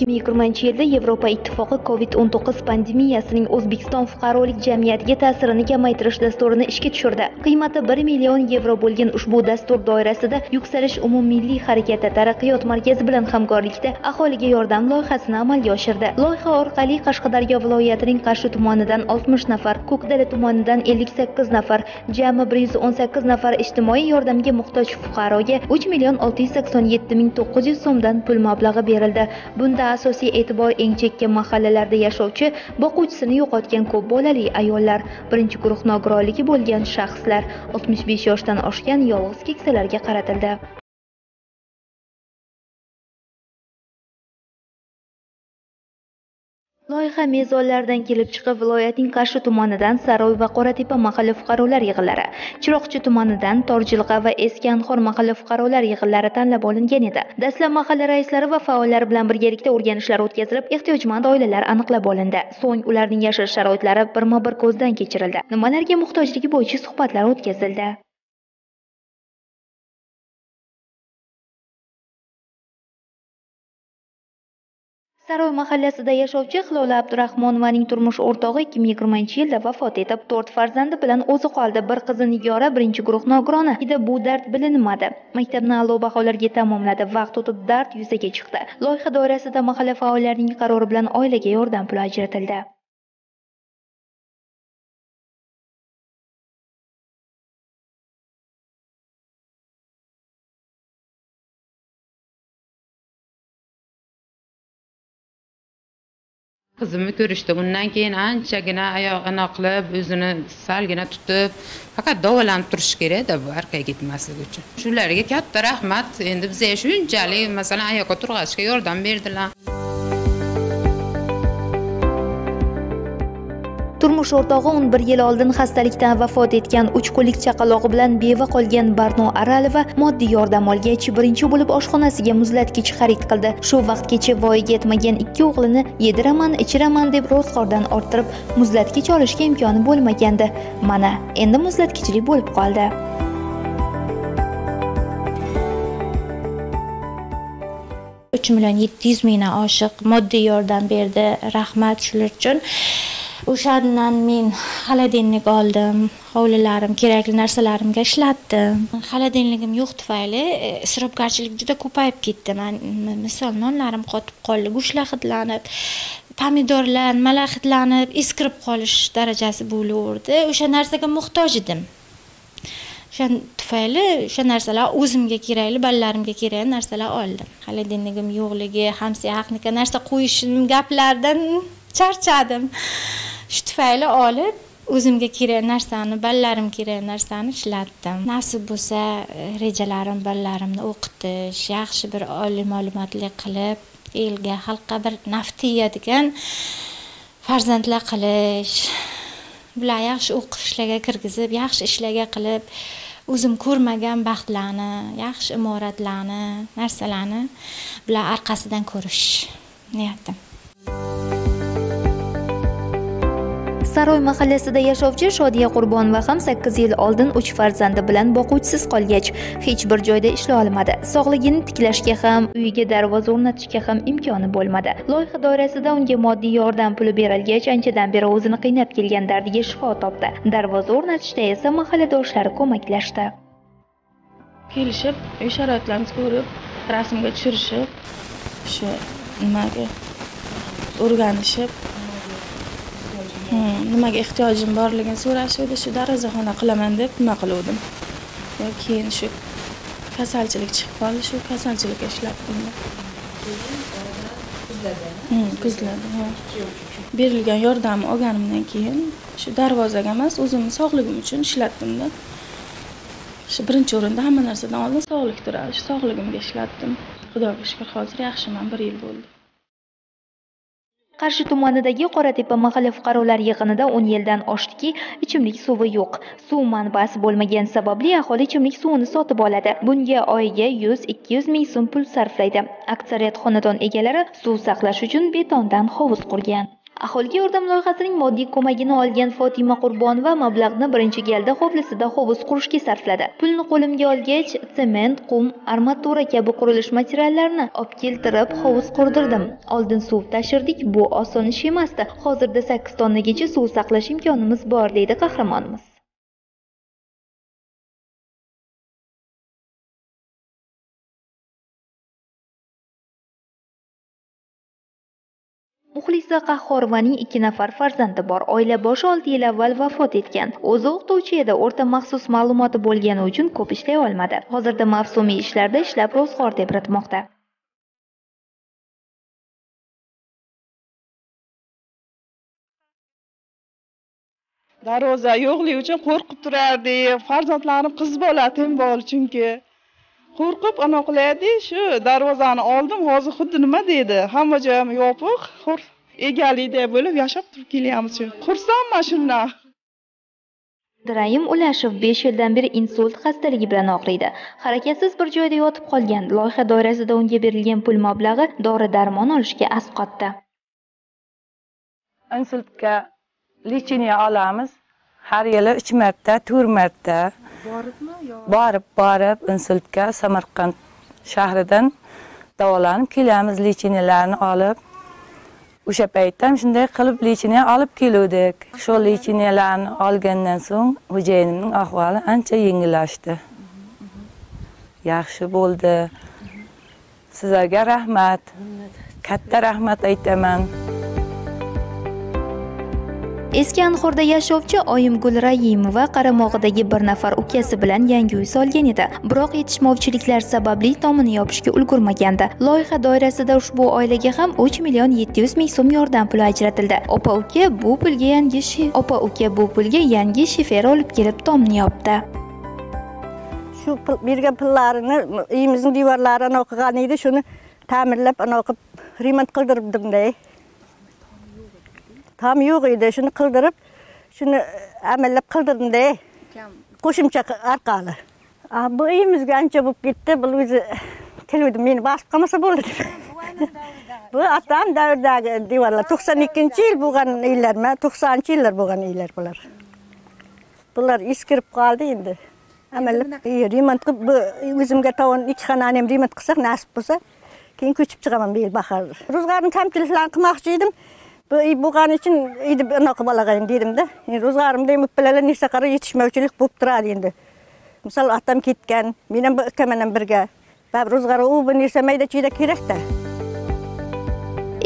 ikki ming yigirmanchi yilda yevropa ittifoqi covid o'n to'qqiz pandemiyasining o'zbekiston fuqarolik jamiyatiga ta'sirini kamaytirish dasturini ishga tushirdi. Qiymati 1 million yevro bo'lgan ushbu dastur doirasida yuksalish umummilliy harakati taraqqiyot markazi bilan hamkorlikda aholiga yordam loyihasini amalga oshirdi. Loyiha orqali qashqadaryo viloyatining qarshi tumanidan oltmish nafar ko'kdala tumanidan ellik sakkiz nafar jami bir yuz o'n sakkiz nafar ijtimoiy yordamga muhtoj fuqaroga 3 million olti yuz sakson yetti ming to'qqiz yuz so'mdan pul mablag'i berildi. Bunda asosiy e'tibor eng chekka mahallalarda yashovchi boquvchisini yo'qotgan ko'p bolali ayollar birinchi guruh nogironligi bo'lgan shaxslar oltmish besh yoshdan oshgan yolg'iz keksalarga qaratildi. Loyiha mezonlaridan kelib chiqib viloyatning qarshi tumanidan saroy va qoratepa mahalla fuqarolar yig'inlari chiroqchi tumanidan torjilg'a va eski anhor mahalla fuqarolar yig'inlari tanlab olingan edi. Dastlab mahalla raislari va faollar bilan birgalikda o'rganishlar o'tkazilib ehtiyojmand oilalar aniqlab olindi. So'ng ularning yashash sharoitlari birma bir ko'zdan kechirildi. Nimalarga muhtojligi bo'yicha suhbatlar o'tkazildi. Saroy mahallasida yashovchi hilola abdurahmonovaning turmush o'rtog'i ikki ming yigirmanchi yilda vafot etib to'rt farzandi bilan o'zi qoldi. Bir qizi nigora birinchi guruh nogironi ida bu dard bilinmadi. Maktabni a'lo baholarga tamomladi. Vaqt o'tib dard yuzaga chiqdi. Loyiha doirasida mahalla faollarining qarori bilan oilaga yordam puli ajratildi. Qizimni ko'rishdi. Undan keyin anchagina oyog'ini qilib o'zini salgina tutib faqat davolanib turishi kerakda bu orqaga ketmasligi uchun. Shularga katta rahmat. Endi bizga shunchalik masalan oyoqqa turg'azishga yordam berdilar. Turmush o'rtog'i o'n bir yil oldin xastalikdan vafot etgan uch qo'llik chaqalog'i bilan beva qolgan barno aralova moddiy yordam olgach birinchi bo'lib oshxonasiga muzlatgich xarid qildi. Shu vaqtgacha voyaga yetmagan ikki o'g'lini yediraman ichiraman deb ro'zg'ordan orttirib muzlatgich olishga imkoni bo'lmagandi. Mana endi muzlatgichli bo'lib qoldi. Uch million yetti yuz mingdan oshiq moddiy yordam berdi. Rahmat shular uchun. O'shandan men xolodilnik oldim. Hovlilarim kerakli narsalarimga ishlatdim. Xolodilnigim yo'q tufayli e, isrofgarchilik juda ko'payib ketdi. Man misol nonlarim qotib qoldi go'shtlar hidlanib pomidorlar nimalar hidlanib eskirib qolish darajasi bo'laverdi. O'sha narsaga muhtoj edim. O'sha tufayli o'sha narsalar o'zimga kerakli bolalarimga kerakli narsalar oldim. Xolodilnigim yo'qligi hamsiyaqnika narsa qo'yishim gaplardan charchadim. Shu tufayli olib o'zimga kerak narsani bolalarim kerak narsani ishlatdim. Nasib bo'lsa e, rejalarim bolalarimni o'qitish yaxshi bir oliy ma'lumotli qilib elga xalqqa bir naf tegadigan farzandlar qilish bular yaxshi o'qishlarga kirgizib yaxshi ishlarga qilib o'zim ko'rmagan baxtlarni yaxshi imoratlarni narsalarni bular orqasidan ko'rish niyatim. Saroy mahallasida yashovchi shodiya qurbonova ham sakkiz yil oldin uch farzandi bilan boquvchisiz qolgach hech bir joyda ishlay olmadi. Sog'ligini tiklashga ham uyiga darvoza o'rnatishga ham imkoni bo'lmadi. Loyiha doirasida unga moddiy yordam puli berilgach anchadan beri o'zini qiynab kelgan dardiga shifo topdi. Darvoza o'rnatishda esa mahalladoshlari ko'maklashdi. Kelishib uy sharoitlarini ko'rib rasmga tushirishib shu nimaga o'rganishib nimaga ehtiyojim borligini so'rashuvdi shu darvozaxona qilaman deb nima qiluvdim? Keyin shu kasalchilik chiqib qoldi shu kasalchilikka ishlatdim kuzlarda berilgan yordamni olganimdan keyin shu darvozaga emas o'zimni sog'ligim uchun ishlatdimda shu birinchi o'rinda hamma narsadan oldin sog'lik turadi shu sog'ligimga ishlatdim. Xudoga shukur hozir yaxshiman bir yil bo'ldi qarshi tumanidagi qoratepa mahalla fuqarolar yig'inida o'n yildan oshdiki ichimlik suvi yo'q. Suv manbasi bo'lmagani sababli aholi ichimlik suvini sotib oladi. Bunga oyiga yuz ikki yuz ming so'm pul sarflaydi. Aksariyat xonadon egalari suv saqlash uchun betondan hovuz qurgan. Aholiga yordam loyihasining moddiy ko'magini olgan fotima qurbonova mablag'ni birinchi galda hovlisida hovuz qurishga sarfladi. Pulni qo'limga olgach sement qum armatura kabi qurilish materiallarini olib keltirib hovuz qurdirdim. Oldin suv tashirdik. Bu oson ish emasdi. Hozirda 8 tonnagacha suv saqlash imkonimiz bor deydi qahramonimiz. Muxlisa qahhorovaning ikki nafar farzandi bor. Oila boshi olti yil avval vafot etgan. O'zi o'qituvchi edi o'rta maxsus ma'lumoti bo'lgani uchun ko'p ishlay olmadi. Hozirda mavsumiy ishlarda ishlab ro'zg'or tebratmoqda darvoza yo'qligi uchun qo'rqib turardi. Farzandlarim qiz bola teng bol chunki. Qo'rqib anaqa qilyapti shu darvozani oldim hozir xuddi nima? deydi. Hamma joyim yopiq egalikda bo'lib yashab turib kelyapmiz shu xursandman shundan Draim Ulashev 5 yildan beri insult xastaligi bilan og'riydi. Harakatsiz bir joyda yotib qolgan. Loyiha doirasida unga berilgan pul mablag'i dori-darmon olishga asqotdi. Insultga lecheniya olamiz. Har yili 3 marta, 4 marta. boribmi yo borib borib insultga samarqand shahridan davolanib kelamiz lecheniyalarni olib o'sha paytda ham shunday qilib lecheniya olib keluvdik. Shu lecheniyalarni olgandan so'ng xo'jayinimning ahvoli ancha yengillashdi. Yaxshi bo'ldi. Sizlarga rahmat. Katta rahmat aytaman. Eski Anhorda yashovchi Oyimgul Rayimova qaramog'idagi bir nafar ukasi bilan yangi uy solgan edi. Biroq yetishmovchiliklar sababli tomini yopishga ulgurmagandi. Loyiha doirasida ushbu oilaga ham 3 million 700 ming so'm yordam puli ajratildi. Opa-uka bu pulga yangi opa-uka bu pulga yangi shifer olib kelib tomni yopdi. shu bergan pullarini uyimizning devorlari anaqa qilgan edi shuni ta'mirlab anaqa qilib remont qildiribdimda tom yo'q edi. Shuni qildirib shuni amallab qildirdimda qo'shimcha orqali. Bu uyimizga ancha bo'lib ketdi. Bu o'zi keluvdi meni bosib qolmasa bo'ldi. Bu otam davridagi devorlar. To'qson ikkinchi yil bo'lgan uylarmi to'qsoninchi yillar bo'lgan uylar bular. Bular eskirib qoldi endi. Amallab remont qilib bu o'zimga tovon ikki xonani ham remont qilsak nasib bo'lsa keyin ko'chib chiqaman bu yil bahor. Ro'zg'orni kamchiliklarini qilmoqchi edim bo'lgani uchun uyni anaqa qilib olag'ayin dedimda ro'zg'orimda ham bilalar nechta qara yetishmovchilik bo'lib turadi endi misol otam ketgan men ham ukam bilan birga baribir ro'zg'or u bir narsa mayda chuyda kerakda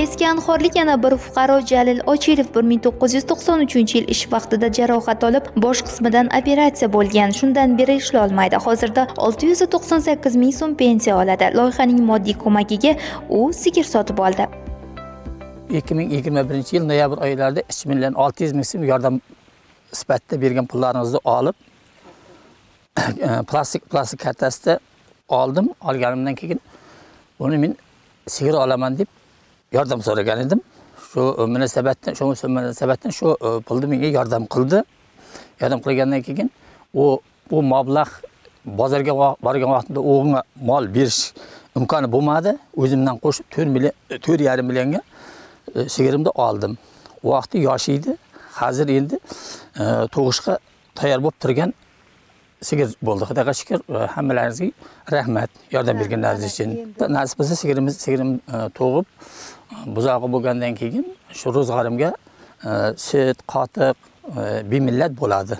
Eski Anhorlik yana bir fuqaro Jalil Ochilov 1993 yil ish vaqtida jarohat olib, bosh qismidan operatsiya bo'lgan. Shundan beri ishlay olmaydi. Hozirda 698 ming so'm pensiya oladi. Loyihaning moddiy ko'magiga u sigir sotib oldi. 2021 yil noyabr oylarida uch million 600 ming so'm yordam sifatida bergan pullarimizni olib plastik plastik kartasida oldim. Olganimdan keyin buni men sigir olaman deb yordam so'ragan edim. Shu munosabatdan shu munosabatdan shu e, pulni menga yordam qildi. Yordam qilgandan keyin u bu mablag' bozorga borgan vaqtida o'g'limga mol berish imkoni bo'lmadi. O'zimdan qo'shib to'rt million to'rt yarim millionga sigirimni oldim u vaqtda yosh edi hozir endi tug'ishga tayyor bo'lib turgan sigir bo'ldi xudoga shukur hammalaringizga rahmat yordam berganlaringiz uchun nasib bo'lsa sigirimiz sigirim tug'ib buzog'i bo'lgandan keyin shu ro'zg'orimga sut qotiq bemillat bo'ladi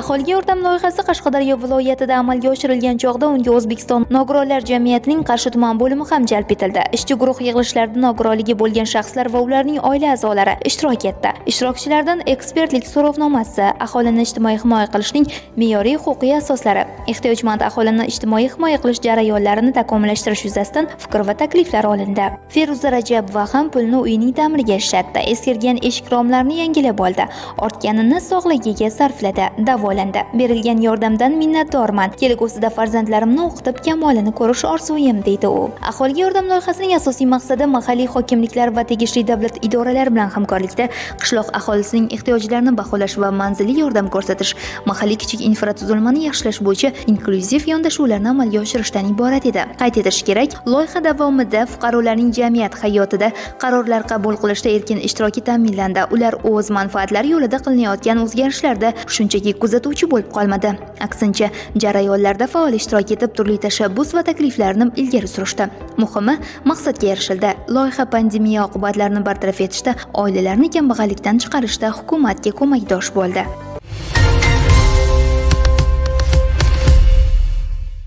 aholiga yordam loyihasi qashqadaryo viloyatida amalga oshirilgan chog'da unga o'zbekiston nogironlar jamiyatining qarshi tuman bo'limi ham jalb etildi. Ishchi guruh yig'ilishlarida nogironligi bo'lgan shaxslar va ularning oila a'zolari ishtirok etdi. Ishtirokchilardan ekspertlik so'rovnomasi aholini ijtimoiy himoya qilishning me'yoriy huquqiy asoslari ehtiyojmand aholini ijtimoiy himoya qilish jarayonlarini takomillashtirish yuzasidan fikr va takliflar olindi. Feruza rajabova ham pulni uyining ta'miriga ishlatdi. Eskirgan eshik romlarni yangilab oldi. Ortganini sog'ligiga sarfladi. Davo davolandi berilgan yordamdan minnatdorman. Kelgusida farzandlarimni o'qitib kamolini ko'rish orzuyim deydi u. Aholiga yordam loyihasining asosiy maqsadi mahalliy hokimliklar va tegishli davlat idoralari bilan hamkorlikda qishloq aholisining ehtiyojlarini baholash va manzilli yordam ko'rsatish mahalliy kichik infratuzilmani yaxshilash bo'yicha inklyuziv yondashuvlarni amalga oshirishdan iborat edi. Qayd etish kerak loyiha davomida fuqarolarning jamiyat hayotida qarorlar qabul qilishda erkin ishtiroki ta'minlandi. Ular o'z manfaatlari yo'lida qilinayotgan o'zgarishlarda shunchaki kuzatuvchi bo'lib qolmadi. Aksincha jarayonlarda faol ishtirok etib turli tashabbus va takliflarni ilgari surishdi. Muhimi maqsadga erishildi. Loyiha pandemiya oqibatlarini bartaraf etishda oilalarni kambag'allikdan chiqarishda hukumatga ko'makdosh bo'ldi.